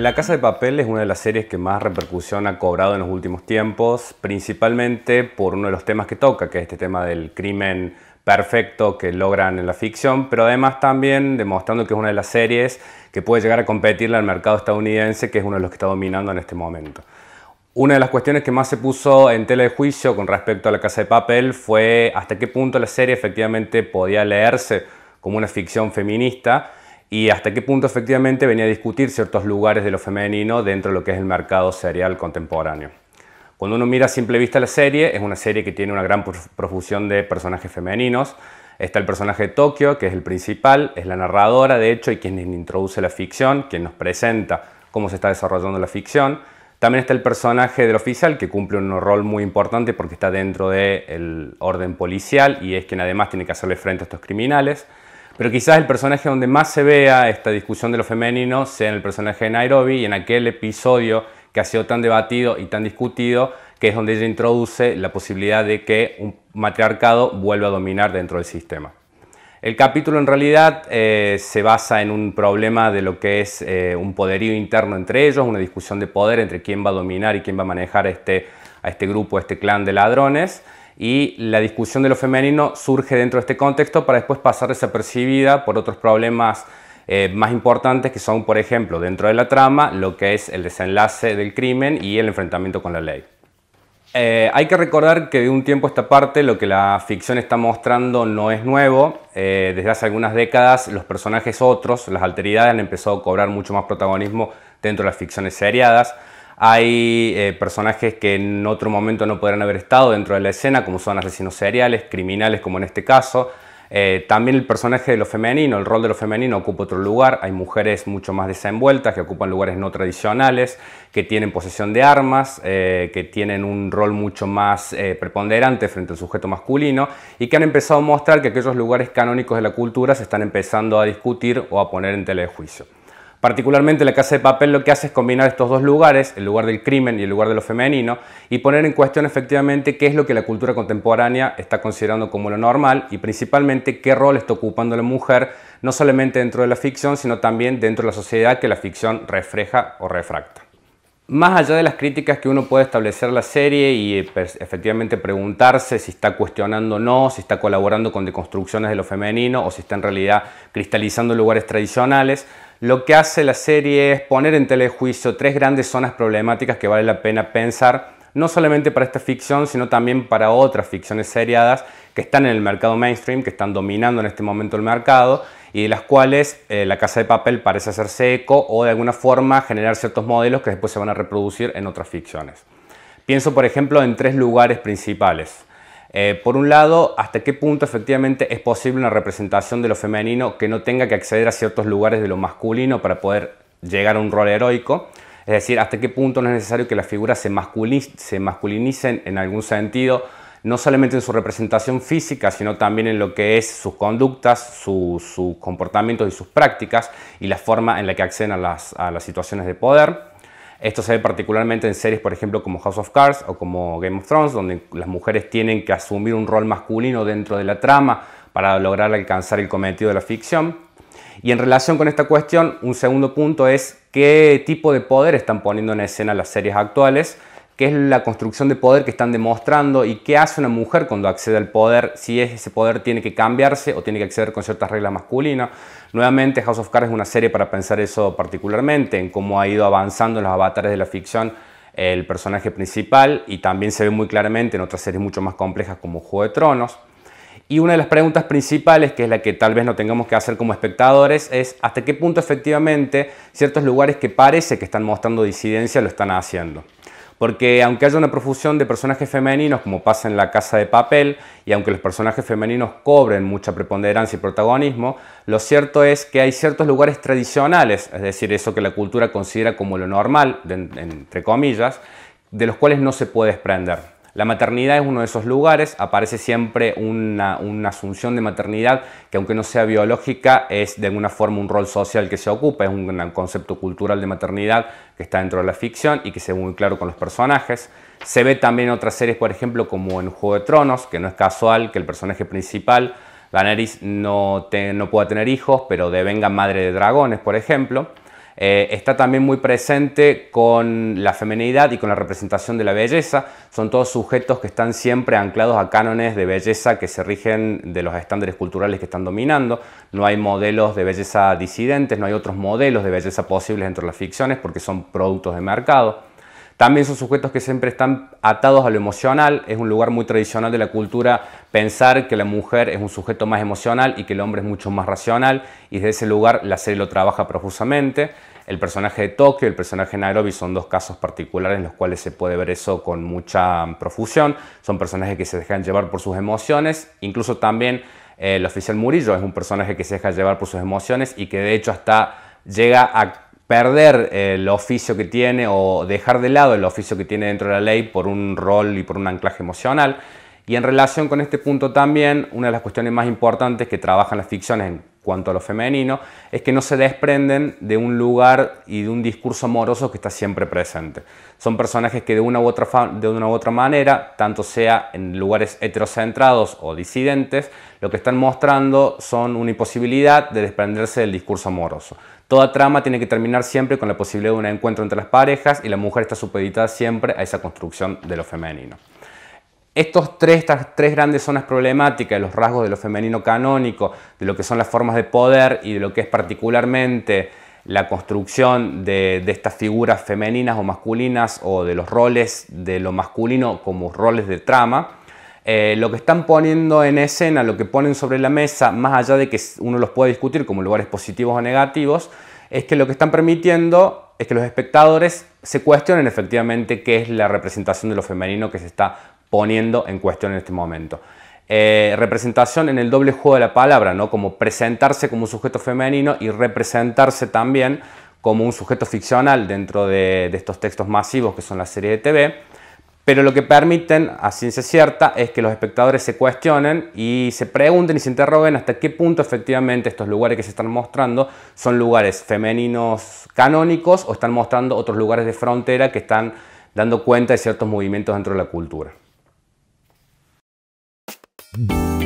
La Casa de Papel es una de las series que más repercusión ha cobrado en los últimos tiempos, principalmente por uno de los temas que toca, que es este tema del crimen perfecto que logran en la ficción, pero además también demostrando que es una de las series que puede llegar a competirle al mercado estadounidense, que es uno de los que está dominando en este momento. Una de las cuestiones que más se puso en tela de juicio con respecto a la Casa de Papel fue hasta qué punto la serie efectivamente podía leerse como una ficción feminista y hasta qué punto efectivamente venía a discutir ciertos lugares de lo femenino dentro de lo que es el mercado serial contemporáneo. Cuando uno mira a simple vista la serie, es una serie que tiene una gran profusión de personajes femeninos. Está el personaje de Tokio, que es el principal, es la narradora, de hecho, y quien introduce la ficción, quien nos presenta cómo se está desarrollando la ficción. También está el personaje del oficial, que cumple un rol muy importante porque está dentro del orden policial y es quien además tiene que hacerle frente a estos criminales. Pero quizás el personaje donde más se vea esta discusión de lo femenino sea en el personaje de Nairobi y en aquel episodio que ha sido tan debatido y tan discutido, que es donde ella introduce la posibilidad de que un matriarcado vuelva a dominar dentro del sistema. El capítulo en realidad eh, se basa en un problema de lo que es eh, un poderío interno entre ellos, una discusión de poder entre quién va a dominar y quién va a manejar este, a este grupo, este clan de ladrones y la discusión de lo femenino surge dentro de este contexto para después pasar desapercibida por otros problemas eh, más importantes que son, por ejemplo, dentro de la trama, lo que es el desenlace del crimen y el enfrentamiento con la ley. Eh, hay que recordar que de un tiempo a esta parte lo que la ficción está mostrando no es nuevo. Eh, desde hace algunas décadas los personajes otros, las alteridades han empezado a cobrar mucho más protagonismo dentro de las ficciones seriadas. Hay eh, personajes que en otro momento no podrán haber estado dentro de la escena, como son asesinos seriales, criminales, como en este caso. Eh, también el personaje de lo femenino, el rol de lo femenino ocupa otro lugar. Hay mujeres mucho más desenvueltas que ocupan lugares no tradicionales, que tienen posesión de armas, eh, que tienen un rol mucho más preponderante frente al sujeto masculino y que han empezado a mostrar que aquellos lugares canónicos de la cultura se están empezando a discutir o a poner en tela de juicio. Particularmente la Casa de Papel lo que hace es combinar estos dos lugares, el lugar del crimen y el lugar de lo femenino, y poner en cuestión efectivamente qué es lo que la cultura contemporánea está considerando como lo normal y principalmente qué rol está ocupando la mujer, no solamente dentro de la ficción, sino también dentro de la sociedad que la ficción refleja o refracta. Más allá de las críticas que uno puede establecer la serie y pues, efectivamente preguntarse si está cuestionando o no, si está colaborando con deconstrucciones de lo femenino o si está en realidad cristalizando lugares tradicionales, lo que hace la serie es poner en telejuicio tres grandes zonas problemáticas que vale la pena pensar, no solamente para esta ficción, sino también para otras ficciones seriadas que están en el mercado mainstream, que están dominando en este momento el mercado y de las cuales eh, la casa de papel parece hacerse eco o de alguna forma generar ciertos modelos que después se van a reproducir en otras ficciones. Pienso, por ejemplo, en tres lugares principales. Eh, por un lado, hasta qué punto efectivamente es posible una representación de lo femenino que no tenga que acceder a ciertos lugares de lo masculino para poder llegar a un rol heroico. Es decir, hasta qué punto no es necesario que las figuras se, masculinicen en algún sentido, no solamente en su representación física, sino también en lo que es sus conductas, sus comportamientos y sus prácticas y la forma en la que acceden a las situaciones de poder. Esto se ve particularmente en series, por ejemplo, como House of Cards o como Game of Thrones, donde las mujeres tienen que asumir un rol masculino dentro de la trama para lograr alcanzar el cometido de la ficción. Y en relación con esta cuestión, un segundo punto es qué tipo de poder están poniendo en escena las series actuales qué es la construcción de poder que están demostrando y qué hace una mujer cuando accede al poder, si ese poder tiene que cambiarse o tiene que acceder con ciertas reglas masculinas. Nuevamente, House of Cards es una serie para pensar eso particularmente, en cómo ha ido avanzando en los avatares de la ficción el personaje principal y también se ve muy claramente en otras series mucho más complejas como Juego de Tronos. Y una de las preguntas principales, que es la que tal vez no tengamos que hacer como espectadores, es hasta qué punto efectivamente ciertos lugares que parece que están mostrando disidencia lo están haciendo. Porque aunque haya una profusión de personajes femeninos, como pasa en La Casa de Papel, y aunque los personajes femeninos cobren mucha preponderancia y protagonismo, lo cierto es que hay ciertos lugares tradicionales, es decir, eso que la cultura considera como lo normal, entre comillas, de los cuales no se puede desprender. La maternidad es uno de esos lugares, aparece siempre una, asunción de maternidad que aunque no sea biológica es de alguna forma un rol social que se ocupa, es un, concepto cultural de maternidad que está dentro de la ficción y que se ve muy claro con los personajes. Se ve también en otras series, por ejemplo, como en Juego de Tronos, que no es casual que el personaje principal, Daenerys, no, no pueda tener hijos, pero devenga madre de dragones, por ejemplo. Eh, está también muy presente con la femenidad y con la representación de la belleza. Son todos sujetos que están siempre anclados a cánones de belleza que se rigen de los estándares culturales que están dominando. No hay modelos de belleza disidentes, no hay otros modelos de belleza posibles dentro de las ficciones porque son productos de mercado. También son sujetos que siempre están atados a lo emocional. Es un lugar muy tradicional de la cultura pensar que la mujer es un sujeto más emocional y que el hombre es mucho más racional. Y desde ese lugar la serie lo trabaja profusamente. El personaje de Tokio y el personaje de Nairobi son dos casos particulares en los cuales se puede ver eso con mucha profusión. Son personajes que se dejan llevar por sus emociones. Incluso también eh, el oficial Murillo es un personaje que se deja llevar por sus emociones y que de hecho hasta llega a perder el oficio que tiene o dejar de lado el oficio que tiene dentro de la ley por un rol y por un anclaje emocional. Y en relación con este punto también, una de las cuestiones más importantes que trabajan las ficciones en cuanto a lo femenino es que no se desprenden de un lugar y de un discurso amoroso que está siempre presente. Son personajes que de una u otra, de una u otra manera, tanto sea en lugares heterocentrados o disidentes, lo que están mostrando son una imposibilidad de desprenderse del discurso amoroso. Toda trama tiene que terminar siempre con la posibilidad de un encuentro entre las parejas y la mujer está supeditada siempre a esa construcción de lo femenino. Estos tres, estas tres grandes zonas problemáticas los rasgos de lo femenino canónico, de lo que son las formas de poder y de lo que es particularmente la construcción de, estas figuras femeninas o masculinas o de los roles de lo masculino como roles de trama, eh, lo que están poniendo en escena, lo que ponen sobre la mesa, más allá de que uno los pueda discutir como lugares positivos o negativos, es que lo que están permitiendo es que los espectadores se cuestionen efectivamente qué es la representación de lo femenino que se está poniendo en cuestión en este momento. Eh, representación en el doble juego de la palabra, ¿no? como presentarse como un sujeto femenino y representarse también como un sujeto ficcional dentro de, estos textos masivos que son las series de TV pero lo que permiten, a ciencia cierta, es que los espectadores se cuestionen y se pregunten y se interroguen hasta qué punto efectivamente estos lugares que se están mostrando son lugares femeninos canónicos o están mostrando otros lugares de frontera que están dando cuenta de ciertos movimientos dentro de la cultura. Bye.